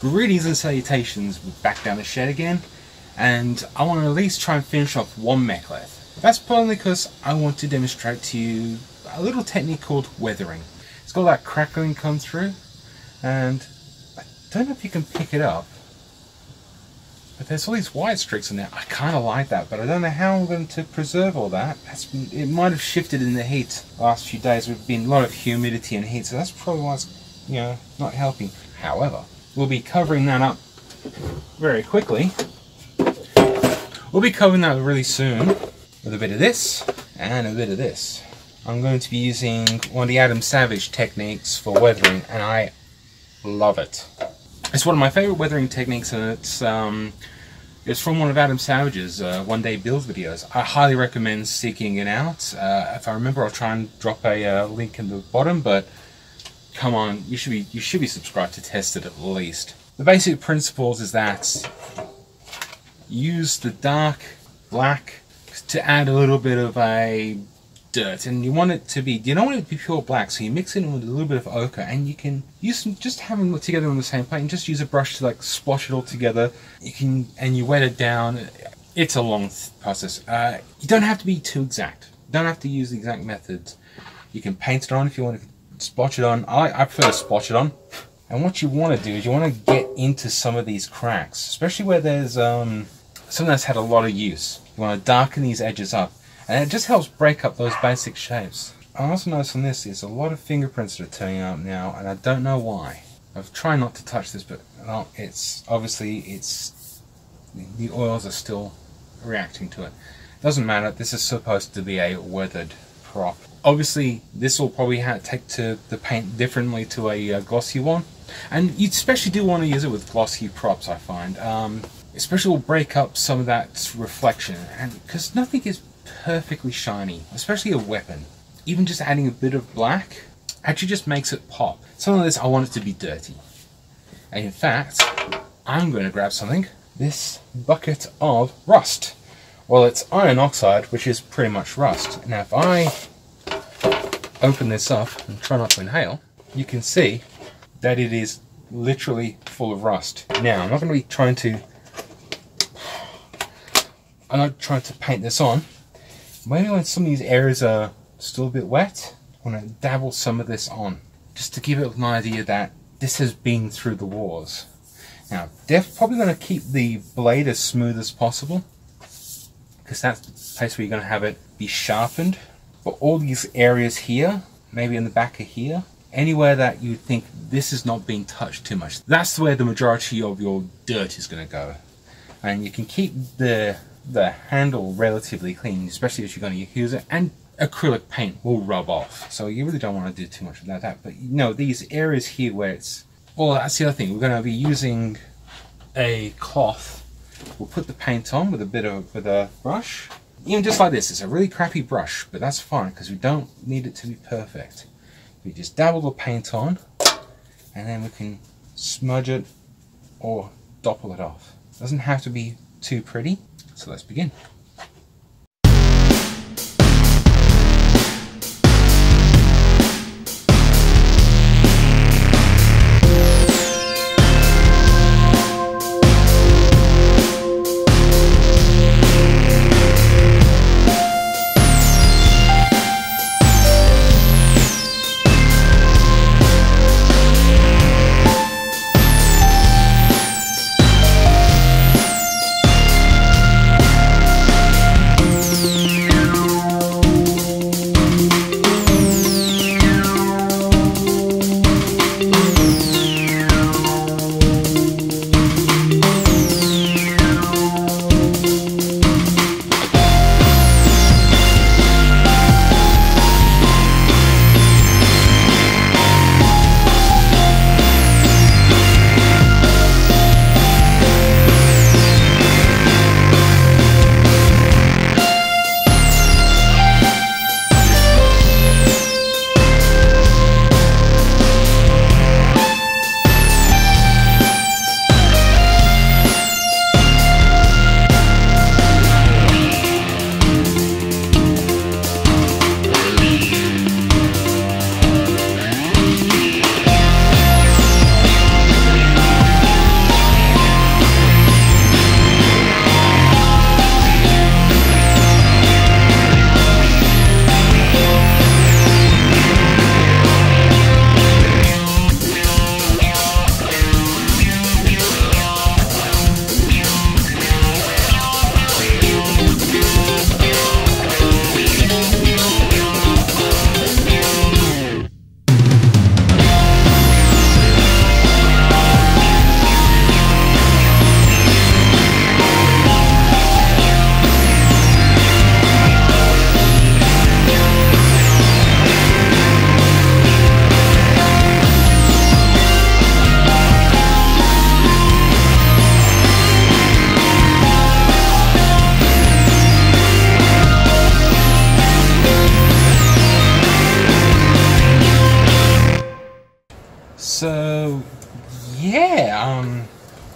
Greetings and salutations, back down the shed again, and I want to at least try and finish off one Mek'leth. That's probably because I want to demonstrate to you a little technique called weathering. It's got that crackling come through, and I don't know if you can pick it up, but there's all these white streaks in there. I kind of like that, but I don't know how I'm going to preserve all that. It might have shifted in the heat the last few days. We've been a lot of humidity and heat, so that's probably why it's you know not helping. However, We'll be covering that up very quickly. We'll be covering that really soon with a bit of this and a bit of this. I'm going to be using one of the Adam Savage techniques for weathering and I love it. It's one of my favorite weathering techniques and it's um, it's from one of Adam Savage's uh, one day build videos. I highly recommend seeking it out. Uh, if I remember I'll try and drop a uh, link in the bottom but come on, you should be you should be subscribed to Tested at least. The basic principles is that use the dark black to add a little bit of a dirt and you want it to be you don't want it to be pure black so you mix it in with a little bit of ochre and you can use some just have them together on the same plate and just use a brush to like splash it all together. You can and you wet it down. It's a long process. Uh, you don't have to be too exact. You don't have to use the exact methods. You can paint it on if you want it on. I, I prefer it on. And what you want to do is you want to get into some of these cracks, especially where there's um, something that's had a lot of use. You want to darken these edges up. And it just helps break up those basic shapes. I also notice on this, there's a lot of fingerprints that are turning up now, and I don't know why. I've tried not to touch this, but well, it's obviously it's the oils are still reacting to it. Doesn't matter. This is supposed to be a weathered prop obviously this will probably take to the paint differently to a uh, glossy one. And you especially do want to use it with glossy props I find. Um, especially will break up some of that reflection. And because nothing is perfectly shiny especially a weapon. Even just adding a bit of black actually just makes it pop. Some of this I want it to be dirty. And in fact I'm going to grab something. This bucket of rust. Well it's iron oxide which is pretty much rust. Now if I open this up and try not to inhale, you can see that it is literally full of rust. Now, I'm not going to be trying to, I'm not trying to paint this on. Maybe when some of these areas are still a bit wet, I want to dabble some of this on, just to give it an idea that this has been through the wars. Now, they're probably going to keep the blade as smooth as possible, because that's the place where you're going to have it be sharpened but all these areas here, maybe in the back of here, anywhere that you think this is not being touched too much, that's where the majority of your dirt is going to go. And you can keep the the handle relatively clean, especially if you're going to use it, and acrylic paint will rub off. So you really don't want to do too much about that. But you know, these areas here where it's, well, that's the other thing. We're going to be using a cloth. We'll put the paint on with a bit of, with a brush, even just like this, it's a really crappy brush, but that's fine because we don't need it to be perfect. We just dabble the paint on and then we can smudge it or dopple it off. It doesn't have to be too pretty, so let's begin.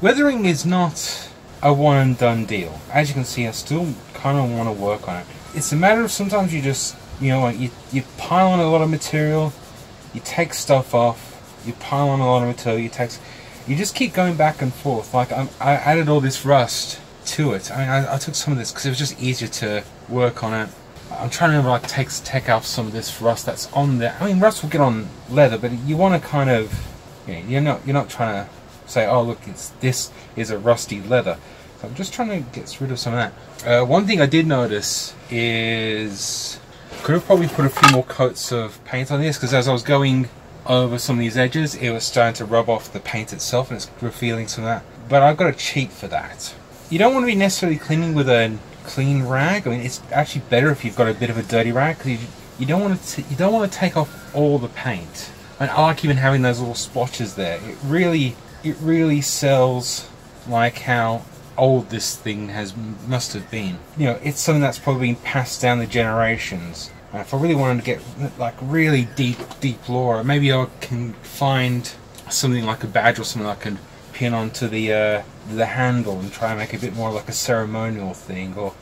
Weathering is not a one and done deal. As you can see, I still kind of want to work on it. It's a matter of sometimes you just, you know, you, you pile on a lot of material, you take stuff off, you pile on a lot of material, you take, you just keep going back and forth. Like I, I added all this rust to it. I mean, I, I took some of this because it was just easier to work on it. I'm trying to remember, like take take off some of this rust that's on there. I mean, rust will get on leather, but you want to kind of, you know, you're not you're not trying to say, oh look, it's this is a rusty leather. So I'm just trying to get rid of some of that. Uh, one thing I did notice is could have probably put a few more coats of paint on this because as I was going over some of these edges, it was starting to rub off the paint itself and it's revealing some of that. But I've got a cheat for that. You don't want to be necessarily cleaning with a clean rag. I mean, it's actually better if you've got a bit of a dirty rag because you, you don't want to you don't want to take off all the paint. And I like even having those little splotches there. It really it really sells like how old this thing has must have been. You know, it's something that's probably been passed down the generations. And if I really wanted to get like really deep, deep lore, maybe I can find something like a badge or something I can pin onto the uh, the handle and try and make it a bit more like a ceremonial thing or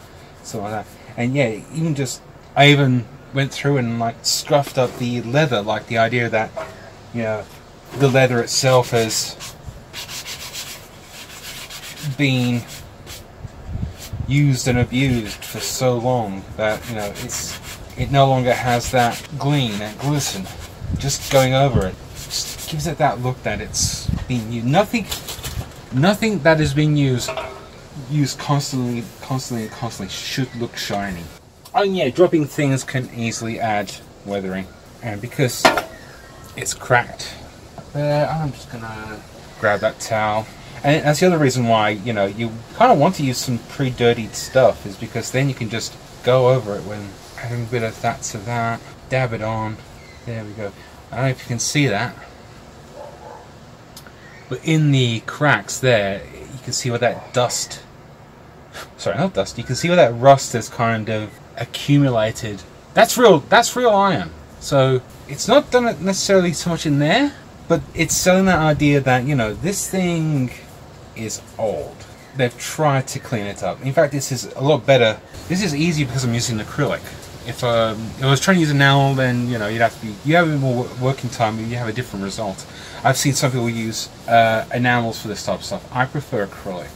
something like that. And yeah, even just I even went through and like scuffed up the leather, like the idea that you know the leather itself has been used and abused for so long that you know it's it no longer has that gleam, that glisten. Just going over it just gives it that look that it's being used. Nothing, nothing that is being used used constantly, constantly, constantly should look shiny. Oh yeah, dropping things can easily add weathering, and because it's cracked, there, I'm just gonna grab that towel. And that's the other reason why, you know, you kind of want to use some pre-dirtied stuff is because then you can just go over it when adding a bit of that to that, dab it on. There we go. I don't know if you can see that. But in the cracks there, you can see where that dust, sorry, not dust, you can see where that rust has kind of accumulated. That's real, that's real iron. So it's not done necessarily so much in there, but it's selling that idea that, you know, this thing is old. They've tried to clean it up. In fact, this is a lot better. This is easy because I'm using acrylic. If, um, if I was trying to use enamel, then you know you'd have to be you have more working time. You have a different result. I've seen some people use uh, enamels for this type of stuff. I prefer acrylic.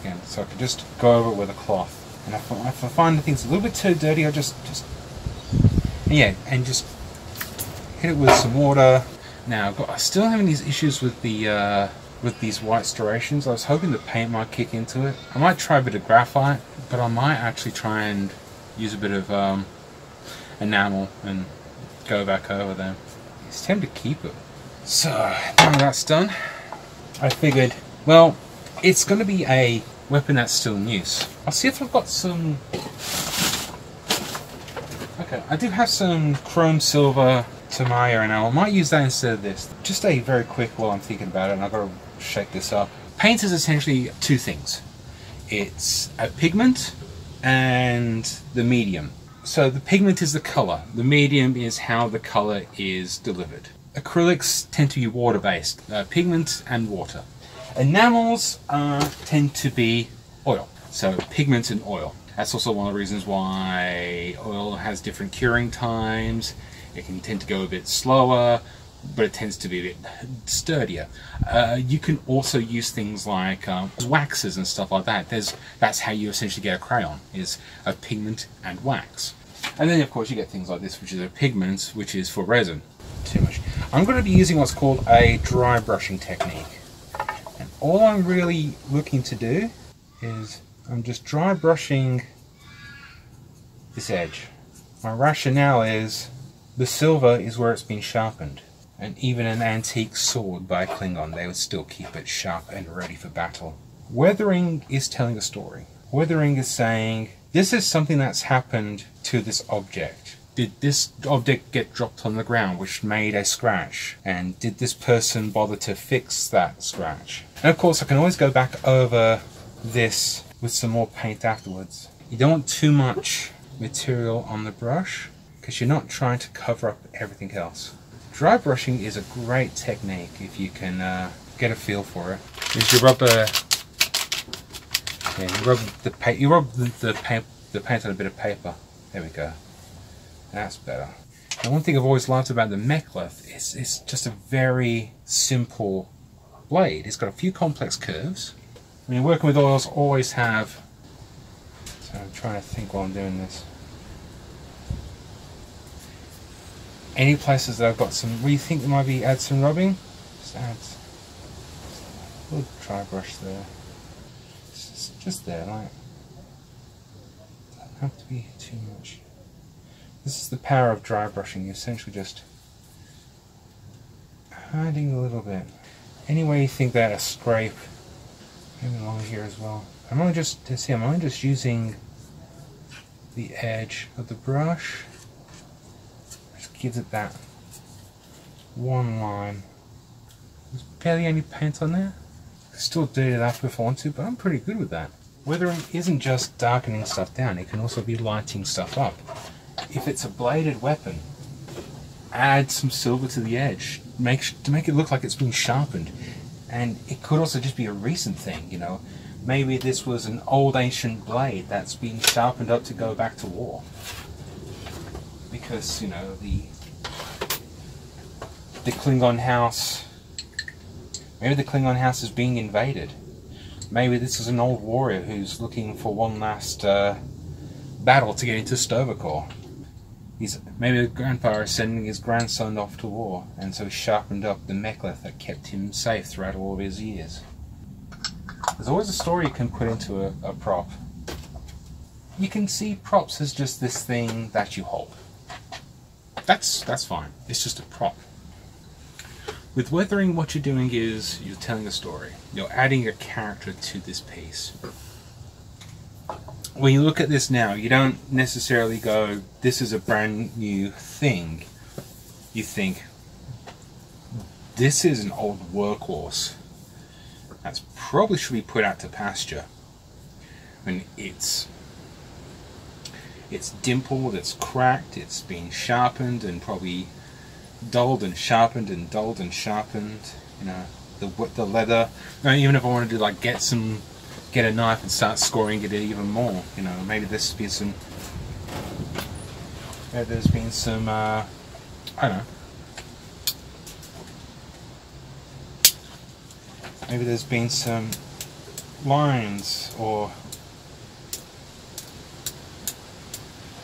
Again, so I can just go over it with a cloth. And if I, if I find the things a little bit too dirty, I just just yeah, and just hit it with some water. Now, I've got, I'm still having these issues with the uh, with these white striations. I was hoping the paint might kick into it. I might try a bit of graphite, but I might actually try and use a bit of um, enamel and go back over them. It's time to keep it. So, now that's done, I figured, well, it's going to be a weapon that's still in use. I'll see if I've got some... Okay, I do have some chrome silver Tamiya enamel. I might use that instead of this. Just a very quick while I'm thinking about it, and I've got to shake this up. Paint is essentially two things. It's a pigment and the medium. So the pigment is the color. The medium is how the color is delivered. Acrylics tend to be water-based, uh, pigment and water. Enamels uh, tend to be oil, so pigment and oil. That's also one of the reasons why oil has different curing times. It can tend to go a bit slower, but it tends to be a bit sturdier. Uh, you can also use things like uh, waxes and stuff like that. There's, that's how you essentially get a crayon, is a pigment and wax. And then of course you get things like this, which is a pigment, which is for resin. Too much. I'm going to be using what's called a dry brushing technique. And all I'm really looking to do is I'm just dry brushing this edge. My rationale is the silver is where it's been sharpened and even an antique sword by Klingon, they would still keep it sharp and ready for battle. Weathering is telling a story. Weathering is saying, this is something that's happened to this object. Did this object get dropped on the ground which made a scratch? And did this person bother to fix that scratch? And of course I can always go back over this with some more paint afterwards. You don't want too much material on the brush because you're not trying to cover up everything else. Dry brushing is a great technique if you can uh, get a feel for it. Is you rub a yeah, you rub the paint you rub the, the paint the paint on a bit of paper. There we go. That's better. And one thing I've always loved about the Mek'leth is it's just a very simple blade. It's got a few complex curves. I mean, working with oils always have. So I'm trying to think while I'm doing this. Any places that I've got some, we think there might be add some rubbing, just add a little dry brush there. Just, just there, like. Doesn't have to be too much. This is the power of dry brushing. You essentially just hiding a little bit. Any way you think that a scrape, maybe along here as well. I'm only just to see. I'm only just using the edge of the brush. Gives it that one line. There's barely any paint on there. I still do it up if I want to, but I'm pretty good with that. Weathering isn't just darkening stuff down, it can also be lighting stuff up if it's a bladed weapon, add some silver to the edge, make to make it look like it's been sharpened. And it could also just be a recent thing, you know. Maybe this was an old ancient blade that's been sharpened up to go back to war. Because, you know, the the Klingon house maybe the Klingon house is being invaded. Maybe this is an old warrior who's looking for one last uh, battle to get into Sto-vo-kor. He's maybe the grandfather is sending his grandson off to war, and so he sharpened up the Mek'leth that kept him safe throughout all of his years. There's always a story you can put into a, a prop. You can see props as just this thing that you hold. That's that's fine. It's just a prop. With weathering, what you're doing is you're telling a story. You're adding a character to this piece when you look at this now, you don't necessarily go, this is a brand new thing. You think, this is an old workhorse. That's probably should be put out to pasture. And it's it's dimpled, it's cracked, it's been sharpened and probably dulled and sharpened and dulled and sharpened. You know, the the leather. even if I wanted to like get some get a knife and start scoring it even more. You know, maybe there's been some, maybe there's been some, uh, I don't know. Maybe there's been some lines or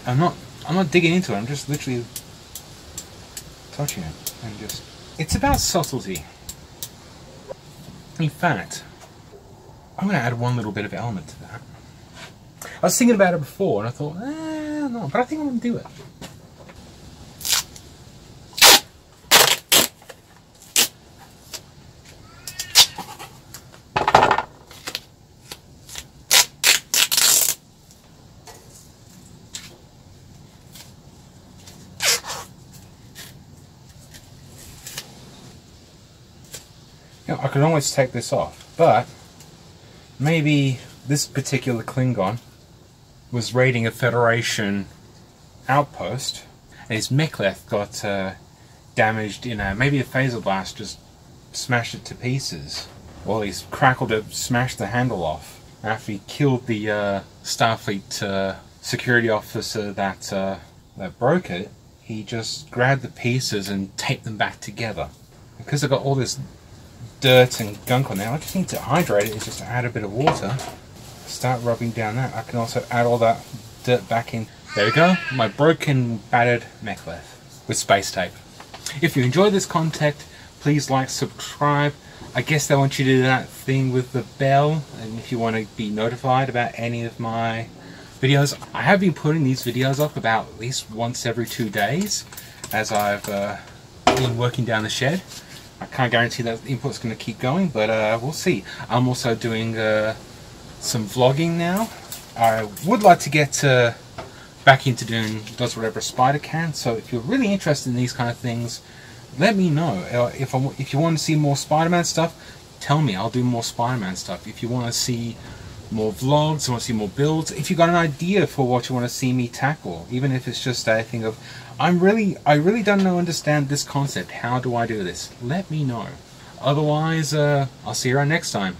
I'm not I'm not digging into it, I'm just literally touching it and just it's about subtlety. In fact, I'm going to add one little bit of element to that. I was thinking about it before and I thought, eh, no, but I think I'm going to do it. I could always take this off, but maybe this particular Klingon was raiding a Federation outpost, and his Mek'leth got uh, damaged in a maybe a phaser blast just smashed it to pieces. Well, he's crackled it, smashed the handle off after he killed the uh, Starfleet uh, security officer that uh, that broke it. He just grabbed the pieces and taped them back together because I got all this dirt and gunk on there. I just need to hydrate it, is just add a bit of water. Start rubbing down that. I can also add all that dirt back in. There we go, my broken, battered Mek'leth with space tape. If you enjoy this content, please like, subscribe. I guess they want you to do that thing with the bell, and if you want to be notified about any of my videos. I have been putting these videos up about at least once every two days, as I've uh, been working down the shed. I can't guarantee that the input's going to keep going, but uh, we'll see. I'm also doing uh, some vlogging now. I would like to get uh, back into doing Does Whatever a Spider Can, so if you're really interested in these kind of things, let me know. Uh, if, I, if you want to see more Spider-Man stuff, tell me. I'll do more Spider-Man stuff. If you want to see more vlogs, you want to see more builds, if you got an idea for what you want to see me tackle, even if it's just a thing of, I'm really, I really don't know understand this concept. How do I do this? Let me know. Otherwise, uh, I'll see you around next time.